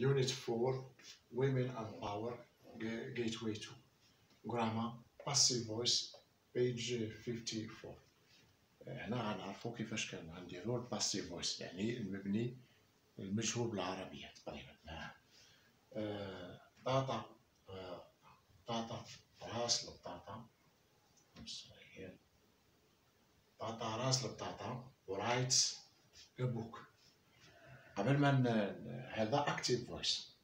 unit 4 women and power Ga- gateway 2 grammar passive voice page 54 هنا غنعرفوا كيفاش كنديروا ال passive voice يعني المبني المجهول بالعربية تقريبا طاطا طاطا راس البطاطا طاطا راس البطاطا writes book قبل ما هذا active voice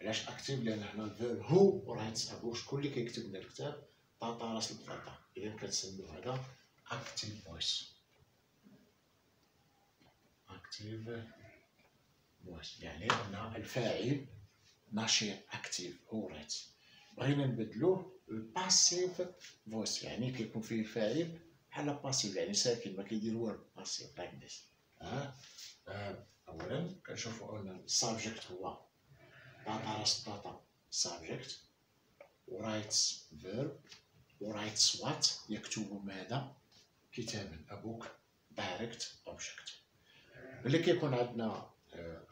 علاش اكتيف لأن هنا ال verb هو writes a book شكون اللي كيكتب لنا الكتاب؟ طاطا راس البطاطا. إذا كنسميو هذا active voice active voice يعني ان الفاعل نشيط active هو writes بغينا نبدلوه ال passive voice يعني كيكون فيه الفاعل بحال passive يعني ساكن ما كيدير والو passive like ها؟ آه، اولا كنشوفوا أن ال subject هو طاطا راس طاطا subject و writes verb writes what يكتب ماذا؟ كتابا a book direct object ملي كيكون عندنا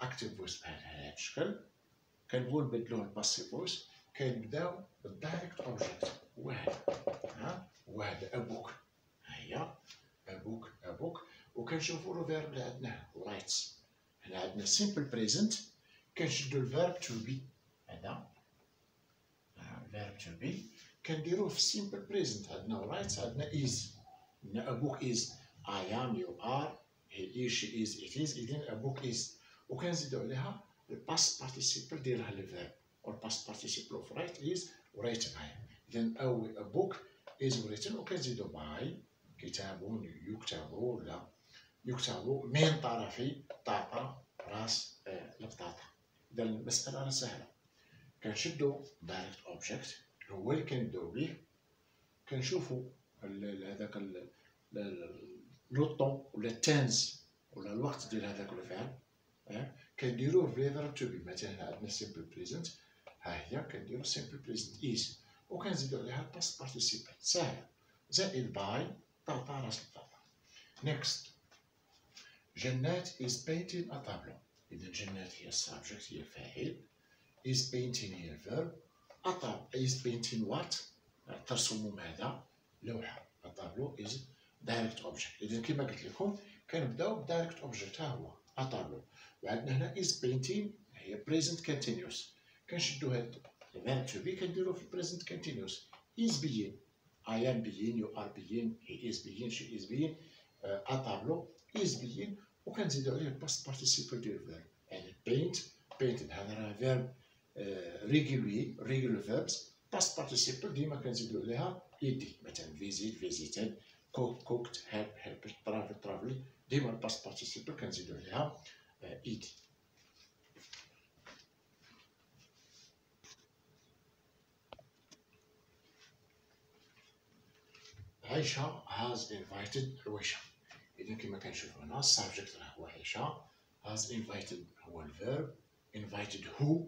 active voice بحال هذا الشكل كنبغيو نبدلوه ال passive voice كنبداو بال direct object واحد ها؟ واحد a book ها هي a book a book وكنشوفوا le verbe اللي عندنا writes هنا عندنا simple present كنشدو ال verb to be هذا ال verb to be كنديروه في simple present عندنا writes عندنا is عندنا a book is I am you are he she is it is اذا a book is وكنزيدو عليها ال past participle ديالها ال verb وال past participle of write is written by اذا أو a book is written وكنزيدو by كتاب يكتب ولا يكتب من طرف طاطا راس آه، البطاطا إذا المسألة راه سهلة. كنشدو direct object هو اللي كنبداو بيه. كنشوفو هذاك le temps ولا ال tense ولا الوقت ديال هذاك الفعل كنديروه في verb to be مثلا عندنا simple present ها هي كنديرو simple present is وكنزيدو عليها ال past participle ساهل زائد by طاطا راس الطاطا next جنات is painting a tableau إذا جنات هي ال subject هي الفاعل is painting هي ال verb أطاب is painting what ترسم ماذا لوحة ال tableau is direct object إذا كما قلت لكم كنبداو ب direct object ها هو الطابلو وعندنا هنا is painting هي present continuous كنشدو هاد ال verb to be كنديرو في present continuous is being I am being you are being he is being she is being آه، ال tableau is being وكنزيدو عليه ال past participle ديال ال verb يعني paint painted هذا راه verbe régulier regular verbs past participle ديما كنزيدو عليها ed مثلا visit visited cook cooked help helped travel travelled ديما ال past participle كنزيدو عليها ed عائشة has invited رويشة إذا كما كنشوفو هنا ال subject راه هو عائشة has invited هو ال verb invited who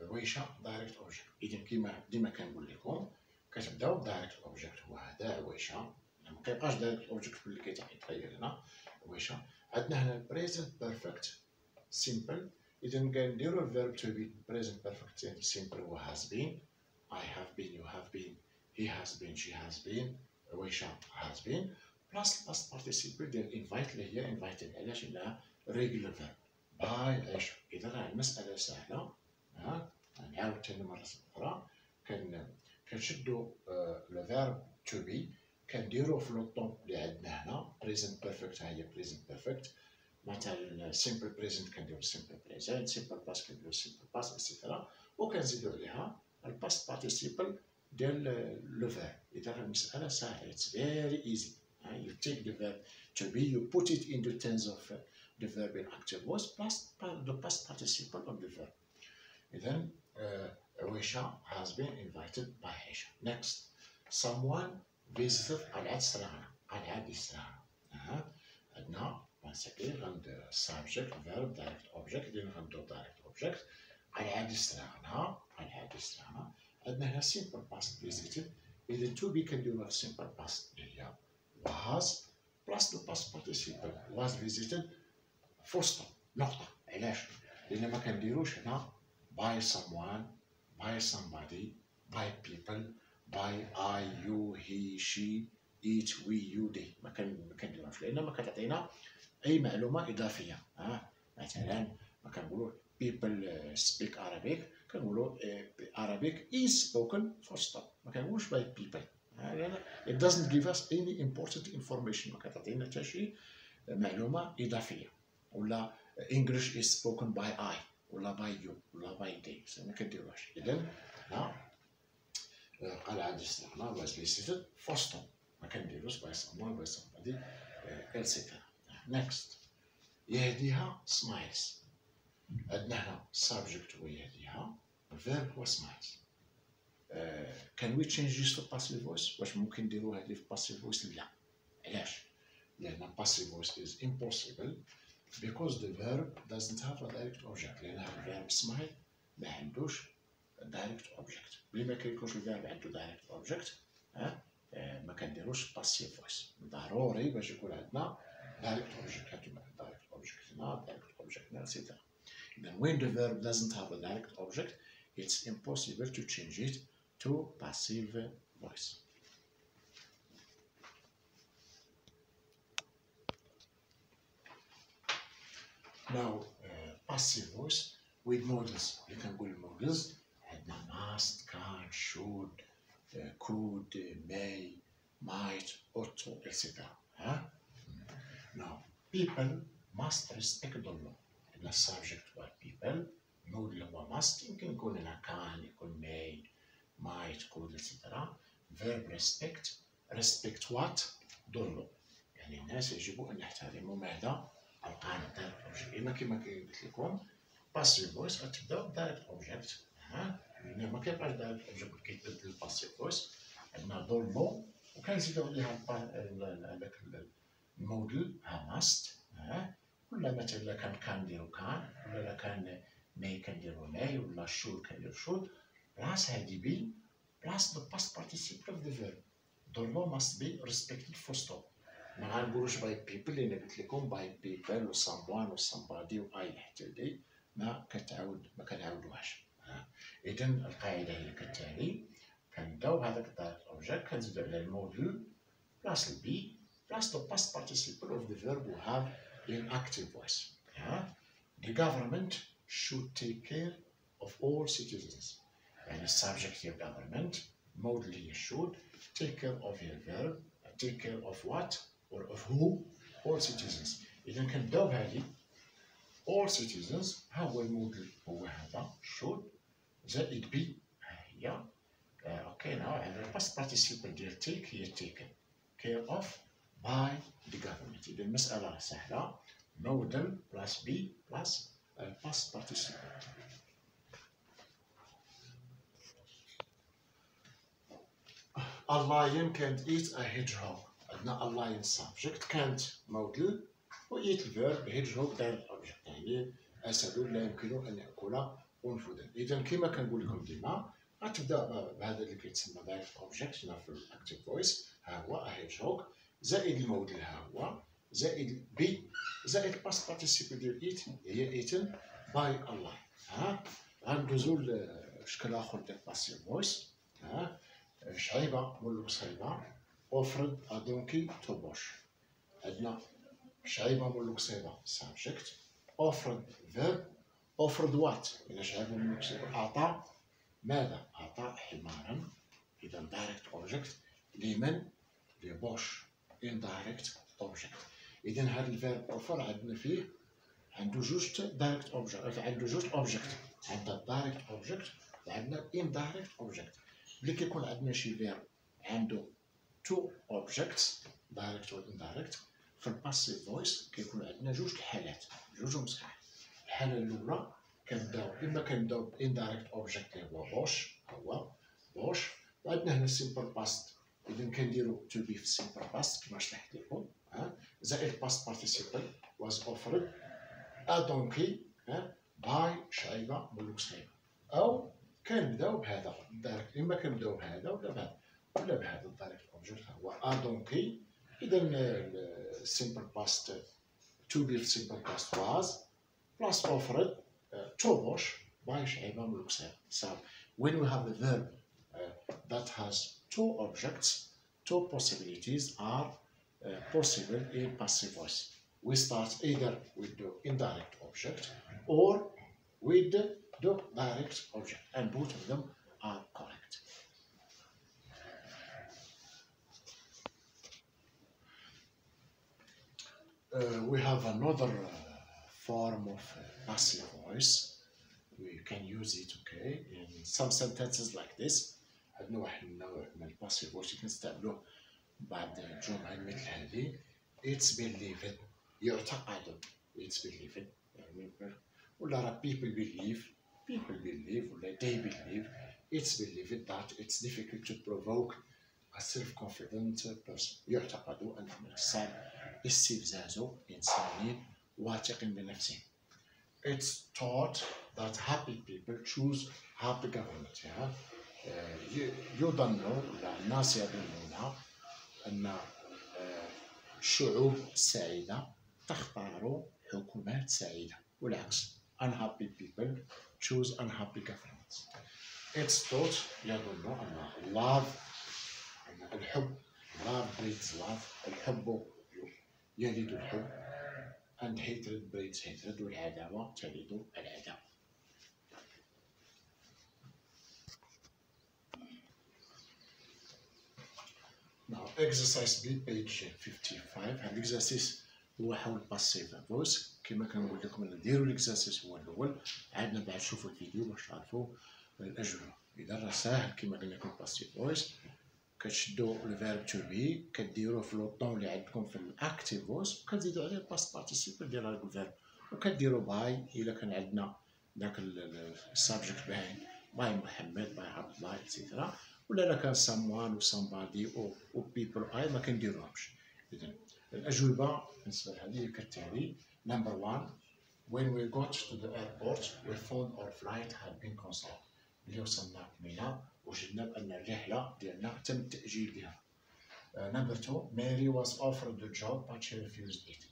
رويشة direct object إذا كما ديما كنقول لكم كتبداو ب direct object هو هذا عويشة ما كيبقاش direct object اللي كيتغير هنا عويشة عندنا هنا ال present perfect simple إذا كنديرو ال verb to be present perfect simple هو has been. I have been you have been. He has been she has been. رويشة has been. plus ال past participle ديال invite اللي هي invited علاش؟ لأنها regular verb by عيش إذا راه المسألة سهلة ها؟ نعاود تاني مرة أخرى. كن كنشدو le verbe to be كنديرو في le temps اللي عندنا هنا. present perfect هي present perfect مثلا simple present كنديرو simple present simple past كنديرو simple past et cetera وكنزيدو عليها ال past participle ديال le verbe إذا المسألة ساهله it's very easy you take the verb to be you put it in the tense of uh, the verb in active voice plus pa- the past participle of the verb then uh, Aisha has been invited by Aisha next someone visited قلعة سراغنا قلعة سراغنا أها عندنا بانسكي غندير subject verb direct object إذن غندير direct object قلعة سراغنا قلعة سراغنا عندنا هنا simple past visited إذن to be كنديروها في simple past اللي هي the past participle was visited full stop نقطة علاش؟ لأن ما كنديروش هنا by someone by somebody by people by I you he she it we you they ما كنديروش لأن ما كتعطينا اي معلومه اضافيه ها مثلا ما كنقولوا people speak Arabic كنقولوا Arabic is spoken for ما كنقولوش by people it doesn't give us any important information ما كتعطينا حتى شي معلومه اضافيه ولا English is spoken by I ولا by you ولا by they ما كنديروهاش اذا قال عاد استعمال was visited stop ما كنديروش by someone by somebody etc next يهديها smiles عندنا هنا subject هو يهديها verb هو smiles can we change to passive voice واش ممكن نديرو هذه في passive voice لا علاش لأن passive voice is impossible because the verb doesn't have a direct object لأن ال verb smile ما عندوش direct object بلي ما كيكونش ال verb عنده direct object ها ما كنديروش passive voice ضروري باش يكون عندنا direct object هادو direct object هنا direct object هنا etc then when the verb doesn't have a direct object it's impossible to change it to passive voice. Now, uh, passive voice with models. You can call models عندنا must, can, should, uh, could, uh, may, might, ought to, etc. Huh? Now, people must respect the law. The subject were people, model هو must يمكن يكون هنا can, يكون may, might, could, etc. verb respect respect what? ضلوا يعني الناس يجب أن يحترموا ماذا؟ القانون. Direct object. إما كما قلت لكم passive voice غتبداو direct object. ها لأن ما كيبقاش direct object كيتبدل passive voice. عندنا ضلوا وكنزيدو عليها هذاك الموديل ها must. ها ولا مثلا كان كان نديرو كان ولا كان may كنديرو may ولا should كنديرو should. plus هادي be plus the past participle of the verb the law must be respected for stop ما غنقولوش by people لان قلت لكم by people و someone و somebody و I حتى دي ما كتعاود ما كنعاودوهاش اذا القاعده هي كالتالي كنبداو بهذاك الدايركت اوبجيكت كنزيدو على الموديل بلاس البي بلاس the past participle of the verb we have in active voice the government should take care of all citizens يعني subject your government هي should take care of your verb take care of what or of who all citizens إذا كنبداو بهذه all citizens ها هو ال modal هو هذا should زائد be ها هي okay now عندنا past participle ديال take هي taken care of by the government إذا المسألة سهلة modal plus be plus past participle A lion can't eat a hedgehog. عندنا a lion subject can't modal و eat ال verb hedgehog direct object. يعني أسد لا يمكن أن يأكل قنفذا إذا كما كنقول لكم ديما غتبدا بهذا اللي كيتسمى direct object هنا في ال active voice ها هو a hedgehog زائد ال modal ها هو زائد be زائد past participle ديال eat هي eaten by الله ها غندوزو لشكل اخر ديال passive voice ها شعيبة مول قصيبه offered a donkey to Bush عندنا شعيبة مول قصيبه subject offered verb offered what إلى شعيبة مول قصيبه أعطى ماذا؟ أعطى حمارا إذا direct object لمن؟ ل Bush. indirect object إذا هذا ال verb offer عندنا فيه عنده جوج direct object عنده جوج object عندنا direct object وعندنا indirect object ملي كيكون عندنا شي verb عنده two objects direct و indirect في ال passive voice كيكون عندنا جوج الحالات جوج مصحاح الحالة الأولى كنبداو إما كنبداو ب indirect object اللي هو Bush هو Bush وعندنا هنا simple past إذا كنديرو to be في simple past كما شرحت لكم زائد past participle was offered a donkey by شعيبة مول قصيبة أو كنبداو بهذا ال direct إما كنبداو بهذا ولا بهذا ولا بهذا ال direct object هو a donkey اذا ال simple past to be في simple past was plus offered to Bush by شعيبة مول قصيبة so when we have a verb uh, that has two objects two possibilities are uh, possible in passive voice. We start either with the indirect object or direct object and both of them are correct Uh, we have another uh, form of uh, passive voice. We can use it, okay, in some sentences like this. عندنا واحد النوع من الباسيف فويس كنستعملوه بعد الجمل مثل هذه it's believed يعتقد it's believed يعني ولا راه people believe people believe ولا they believe it's believed that it's difficult to provoke a self-confident person يعتقد أن من الصعب استفزاز إنسان واثق بنفسه It's taught that happy people choose happy government يعني يظن الناس يظنون أن الشعوب السعيدة تختار حكومات سعيدة والعكس unhappy people choose unhappy governments It's taught يظن أن love أن الحب love breeds love الحب يلد الحب and hatred breeds hatred والعداوة تلد العداوة Now exercise B page 55 هاد الاكزرسيس هو حول passive voice. كما كنقول لكم نديروا ال exercice هو الأول. عندنا بعد تشوفوا الفيديو باش تعرفوا الاجوبه إذا راه ساهل كما قلنا لكم passive voice كتشدو ال verb to be كديروه في le temps اللي عندكم في ال active voice وكتزيدو عليه ال past participle ديال هذاك ال verb وكديرو by إلا كان عندنا داك ال subject باين by محمد by عبد الله et cetera ولا إلا كان someone و somebody أو people أي ما كنديروهمش. اذا الأجوبة بالنسبة لهذه كالتالي number 1 when we got to the airport we found our flight had been cancelled. ملي وصلنا مينا وجدنا بأن الرحلة ديالنا تم التاجيل ديالها number 2 Mary was offered the job but she refused it.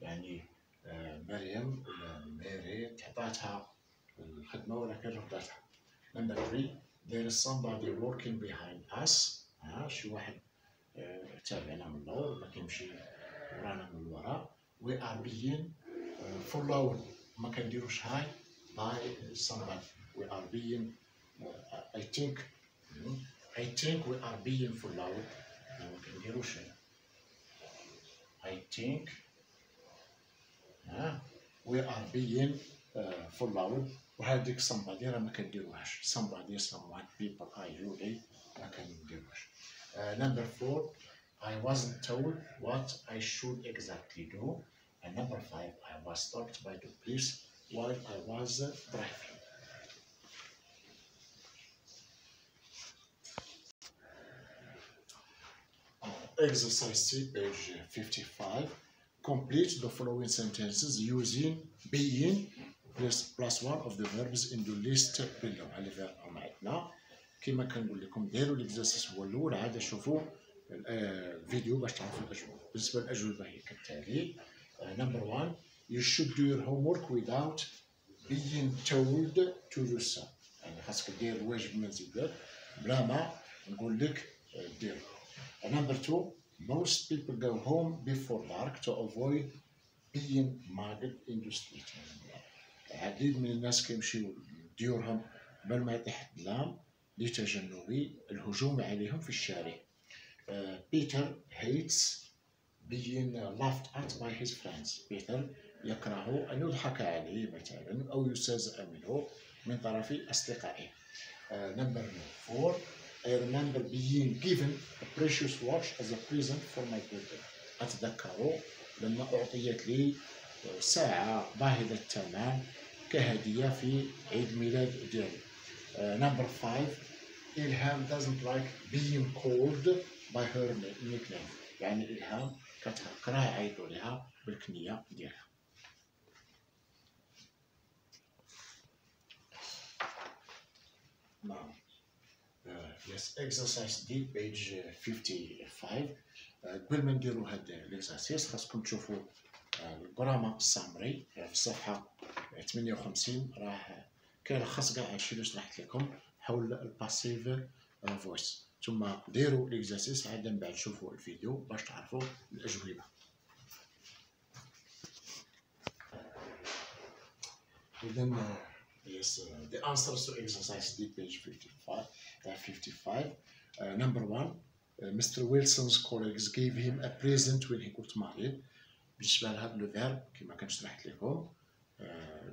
يعني uh, مريم ماري تعطاتها الخدمة ولكن رفضتها. number 3 there is somebody walking behind us. ها شي واحد uh, تابعنا من اللور ما كيمشي ورانا من الوراء we are being uh, followed ما كنديروش هاي by somebody we are being uh, I think I think we are being followed ما كنديروش I think ها we are being uh, followed وهذيك somebody راه ما كنديروهاش somebody someone people I usually ما كنديروهاش uh, number four I wasn't told what I should exactly do and number five I was stopped by the police while I was uh, driving exercise C, page 55. Complete the following sentences using being plus, plus one of the verbs in the list below. على فيربهم عندنا كما كنقول لكم ديروا الاكزرسيس هو الاول عاد شوفوا الفيديو باش تعرفوا الاجوبه بالنسبة للأجوبة هي كالتالي number 1 you should do your homework without being told to do so يعني خاصك دير الواجب المنزل بلا ما نقول لك دير Number two, most people go home before dark to avoid being mugged in the street. العديد من الناس كيمشيو ديورهم قبل ما يطيح الظلام لتجنب الهجوم عليهم في الشارع. بيتر hates being laughed at by his friends. بيتر يكره أن يضحك عليه مثلا أو يستهزأ منه من طرف أصدقائه. Number four, I remember being given a precious watch as a present for my birthday. أتذكر لما أعطيت لي ساعة باهظة الثمن كهدية في عيد ميلاد ديالي. Uh, number five, إلهام doesn't like being called by her nickname. يعني إلهام كتكره عيطوا لها بالكنية ديالها. نعم. yes exercise D page 55 قبل ما نديرو هاد الاكزرسيس خاصكم تشوفوا ال grammar summary في الصفحة 58 راه كيلخص كاع هادشي اللي شرحت لكم حول ال passive voice ثم ديروا les exercices عاد من بعد شوفوا الفيديو باش تعرفوا الاجوبه اذا yes uh, the answers to exercise D page 55 uh, 55 uh, number one uh, Mr. Wilson's colleagues gave him a present when he got married بالنسبة لهذا le verbe كما كنت شرحت لكم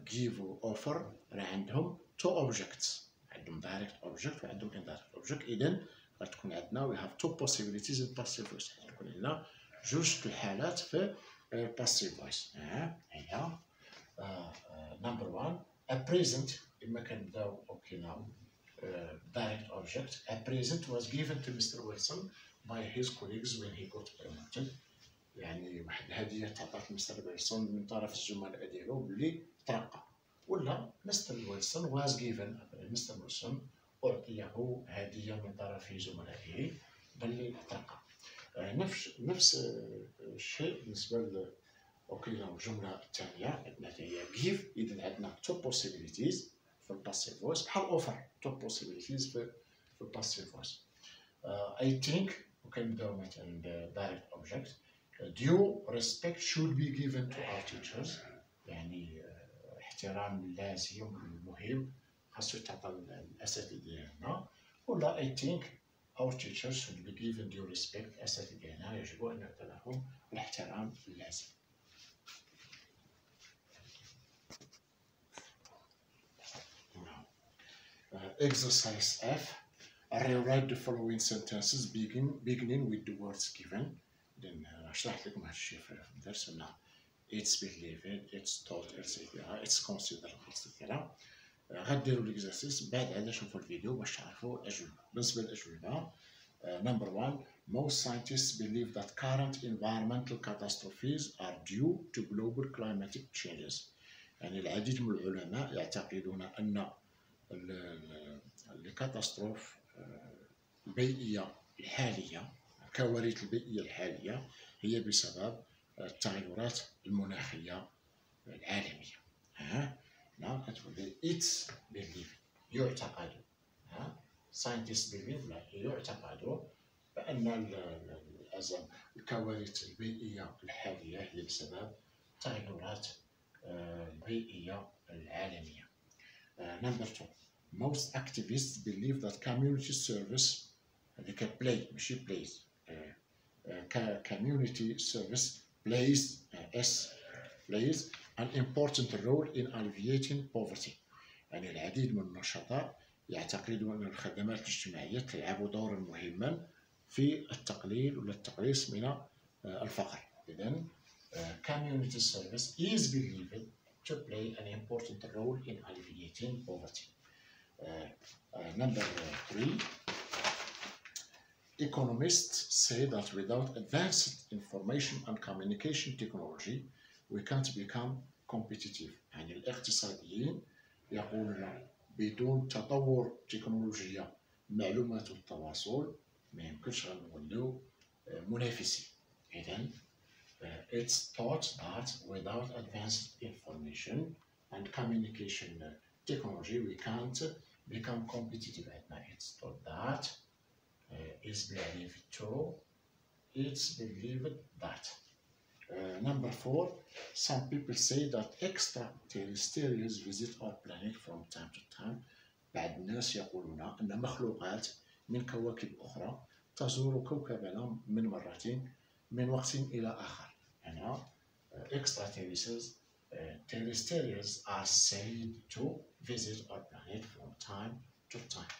give offer راه عندهم two objects عندهم direct object وعندهم indirect object اذا غتكون عندنا we have two possibilities in passive voice تكون عندنا يعني جوج الحالات في ال passive voice ها هي number 1 a present إما كنبداو okay now direct object a present was given to Mr. Wilson by his colleagues when he got promoted يعني واحد الهدية تعطات Mr. Wilson من طرف الزملاء ديالو باللي ترقى. ولا Mr. Wilson was given Mr. Wilson أعطيه هدية من طرف زملائه باللي ترقى نفس نفس الشيء بالنسبة okay الجمله الثانية عندنا هي give إذا عندنا two possibilities في ال passive voice بحال offer two possibilities في ال passive voice I think وكنبداو مثلا ب direct object. Due respect should be given to our teachers. يعني احترام لازم مهم. خاصو يتعطى الاساتذه ديالنا ولا I think our teachers should be given due respect الاساتذه ديالنا يجب ان نعطي لهم الاحترام اللازم Uh, exercise F. Rewrite the following sentences begin, beginning with the words given. Then اشرح لكم هالشي في الدرس it's believed, it's taught, etc. it's considered, etc. غديروا الاكزرسيس بعد عاد شوفوا الفيديو باش تعرفوا الاجوبه بالنسبة للأجوبة number one most scientists believe that current environmental catastrophes are due to global climatic changes. يعني العديد من العلماء يعتقدون أن ال catastrophe البيئية الحالية الكوارث البيئية الحالية هي بسبب التغيرات المناخية العالمية. ها؟ لا كتقول لي it's believed يعتقد ها scientist believe لا يعتقد بأن الأزم الكوارث البيئية الحالية هي بسبب التغيرات البيئية العالمية نمبر 2 most activists believe that community service هذيك play ماشي plays uh, community service plays uh, S plays an important role in alleviating poverty يعني العديد من النشطاء يعتقدون أن الخدمات الاجتماعية تلعب دورا مهما في التقليل ولا التقليص من الفقر إذن community service is believed to play an important role in alleviating poverty number three, economists say that without advanced information and communication technology, we can't become competitive. يعني الاقتصاديين يقولون بدون تطور تكنولوجيا معلومات والتواصل ما يمكنش غنوليو منافسين. إذا it's thought that without advanced information and communication technology we can't become competitive at night. It's not that. Uh, is believed to. It's believed that. Uh, number four, some people say that extraterrestrials visit our planet from time to time. بعض الناس يقولون أن مخلوقات من كواكب أخرى تزور كوكبنا من مرة من وقت إلى آخر. يعني extraterrestrials uh, terrestrials are said to visit our planet from time to time.